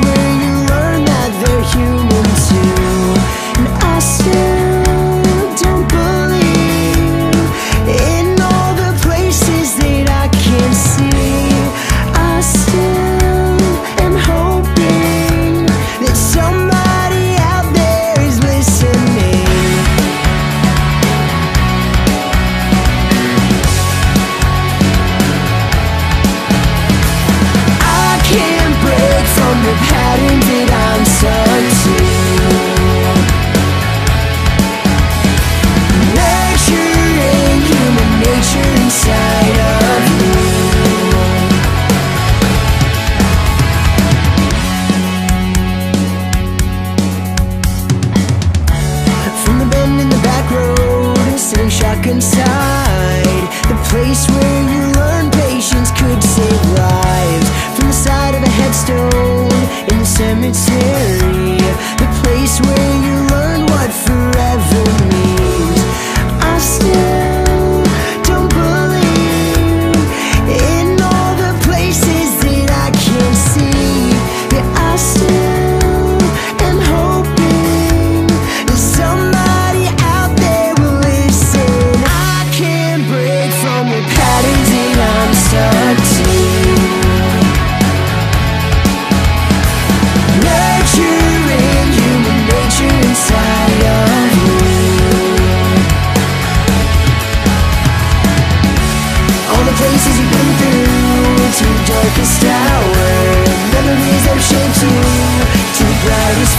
me inside. The place where places you've been through To darkest hour Memories that shaped you To brightest